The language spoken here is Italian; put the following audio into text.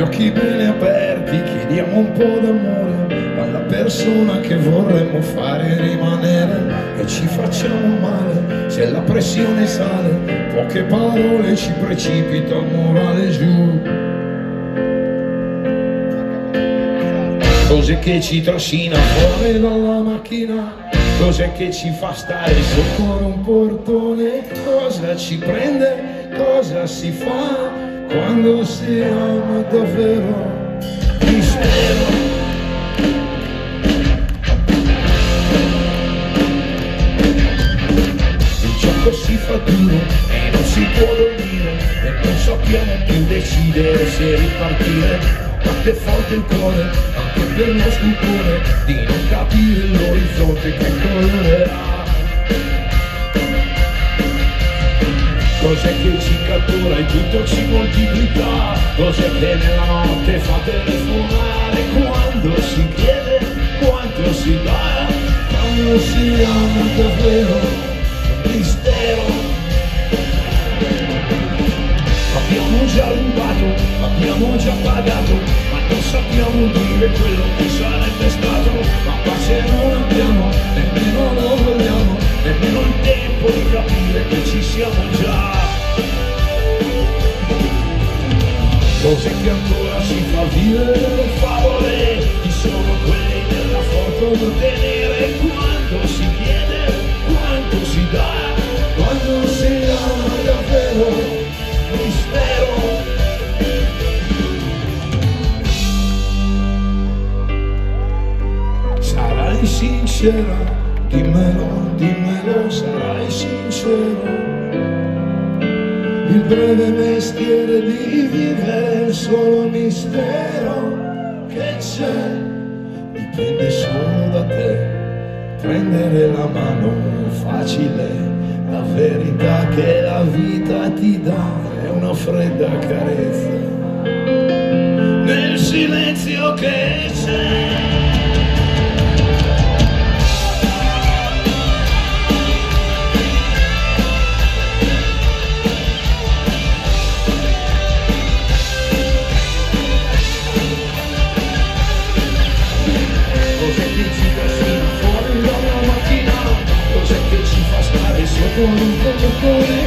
occhi bene aperti chiediamo un po' d'amore alla persona che vorremmo fare rimanere. E ci facciamo male se la pressione sale poche parole ci precipita morale giù. Cos'è che ci trascina fuori dalla macchina? Cos'è che ci fa stare sotto un portone? Cosa ci prende? Cosa si fa quando si ama davvero mistero il gioco si fa duro e non si può dormire e non sappiamo più decidere se ripartire. Batte forte il cuore anche per lo stupore di non Cattura e tutto ci moltiplica. Cos'è che nella notte fa telefonare Quando si chiede quanto si dà. Quando si ama davvero della foto da tenere Quando si chiede, quanto si dà Quando si ama davvero mistero Sarai sincera, dimmelo, dimmelo, sarai sincero il breve mestiere di vivere il solo mistero che c'è dipende solo da te prendere la mano facile. La verità che la vita ti dà è una fredda carezza. Nel silenzio che c'è Thank you.